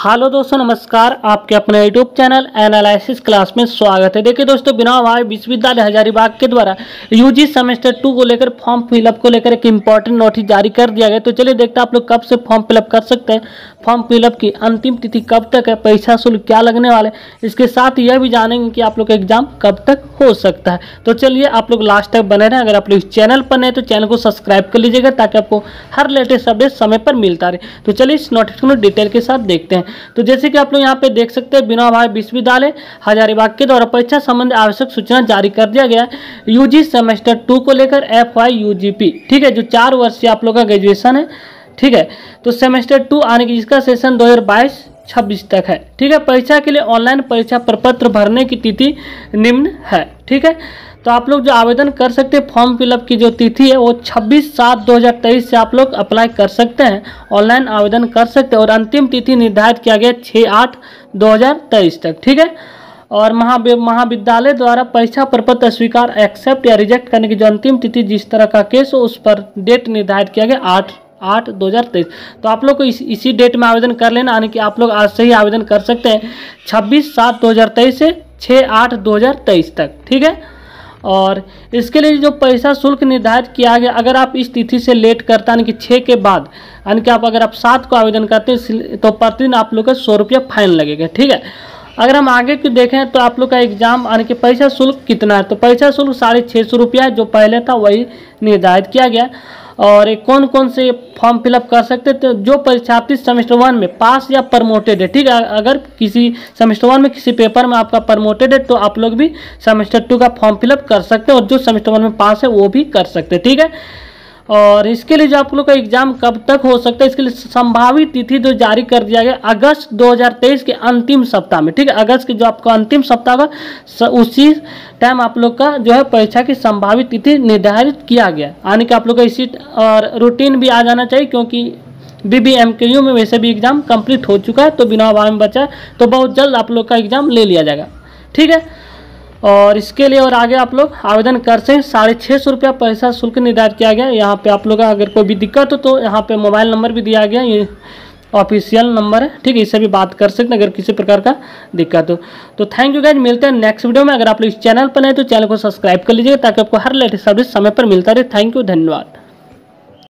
Hello दोस्तों, नमस्कार। आपके अपने यूट्यूब चैनल एनालिसिस क्लास में स्वागत है। देखिए दोस्तों, बिना भाई विश्वविद्यालय हजारीबाग के द्वारा यूजी सेमेस्टर टू को लेकर फॉर्म फिलअप को लेकर एक इंपॉर्टेंट नोटिस जारी कर दिया गया तो चलिए देखते हैं आप लोग कब से फॉर्म फिलअप कर सकते हैं। फॉर्म फिलअप की अंतिम तिथि कब तक है? पैसा शुल्क क्या लगने वाले इसके साथ यह भी जानेंगे कि आप लोग का एग्ज़ाम कब तक हो सकता है। तो चलिए आप लोग लास्ट तक बने रहें। अगर आप लोग इस चैनल पर नए तो चैनल को सब्सक्राइब कर लीजिएगा ताकि आपको हर लेटेस्ट अपडेट समय पर मिलता रहे। तो चलिए इस नोटिस को डिटेल के साथ देखते हैं। तो जैसे कि आप लोग यहाँ पे देख सकते हैं, बिना भाई विश्वविद्यालय, हजारीबाग के द्वारा परीक्षा संबंधी आवश्यक सूचना जारी कर दिया गया यूजी सेमेस्टर टू को लेकर एफ़ वाई ठीक है, जो चार वर्षीय आप लोग का ग्रेजुएशन है, ठीक है तो सेमेस्टर टू आने की जिसका सेशन 2022 26 तक है, ठीक है, परीक्षा के लिए ऑनलाइन परीक्षा प्रपत्र भरने की तिथि निम्न है, ठीक है तो आप लोग जो आवेदन कर सकते हैं फॉर्म फिलअप की जो तिथि है वो 26 सात 2023 से आप लोग अप्लाई कर सकते हैं। ऑनलाइन आवेदन कर सकते हैं और अंतिम तिथि निर्धारित किया गया छः आठ 2023 तक ठीक है? और महा महाविद्यालय द्वारा परीक्षा प्रपत्र स्वीकार एक्सेप्ट या रिजेक्ट करने की जो अंतिम तिथि जिस तरह का केस हो उस पर डेट निर्धारित किया गया आठ आठ दो हज़ार तेईस। तो आप लोग को इस, इसी डेट में आवेदन कर लेना यानी कि आप लोग आज से ही आवेदन कर सकते हैं छब्बीस सात दो हज़ार तेईस से छः आठ दो हज़ार तेईस तक ठीक है? और इसके लिए जो पैसा शुल्क निर्धारित किया गया, अगर आप इस तिथि से लेट करता, यानी कि छः के बाद, यानी कि आप अगर आप सात को आवेदन करते हैं तो प्रतिदिन आप लोग का सौ रुपया फाइन लगेगा, ठीक है? अगर हम आगे की देखें तो आप लोग का एग्ज़ाम यानी कि पैसा शुल्क कितना है? तो पैसा शुल्क साढ़े छः सौ रुपया जो पहले था, वही निर्धारित किया गया। और कौन कौन से फॉर्म फिलअप कर सकते तो जो परीक्षार्थी सेमेस्टर वन में पास या प्रमोटेड है, ठीक है? अगर किसी सेमेस्टर वन में किसी पेपर में आपका प्रमोटेड है तो आप लोग भी सेमेस्टर टू का फॉर्म फिलअप कर सकते हैं और जो सेमेस्टर वन में पास है, वो भी कर सकते हैं, ठीक है? और इसके लिए जो आप लोग का एग्ज़ाम कब तक हो सकता है, इसके लिए संभावित तिथि जो जारी कर दिया गया, अगस्त 2023 के अंतिम सप्ताह में, ठीक है? अगस्त के जो आपका अंतिम सप्ताह का उसी टाइम आप लोग का जो है परीक्षा की संभावित तिथि निर्धारित किया गया। यानी कि आप लोग का इसी और रूटीन भी आ जाना चाहिए, क्योंकि B B M K U में वैसे भी एग्ज़ाम कंप्लीट हो चुका है तो बिना अभाव में बचा तो बहुत जल्द आप लोग का एग्ज़ाम ले लिया जाएगा, ठीक है? और इसके लिए और आगे आप लोग आवेदन कर सकते साढ़े छः सौ रुपया पैसा शुल्क निर्धारित किया गया। यहाँ पे आप लोग अगर कोई भी दिक्कत हो तो यहाँ पे मोबाइल नंबर भी दिया गया। ये ऑफिशियल नंबर है। ठीक है, इससे भी बात कर सकते हैं अगर किसी प्रकार का दिक्कत हो। तो थैंक यू गाइज़ मिलते हैं नेक्स्ट वीडियो में। अगर आप लोग इस चैनल पर नहीं तो चैनल को सब्सक्राइब कर लीजिएगा ताकि आपको हर लेटेस्ट सर्विस समय पर मिलता रहे। थैंक यू धन्यवाद।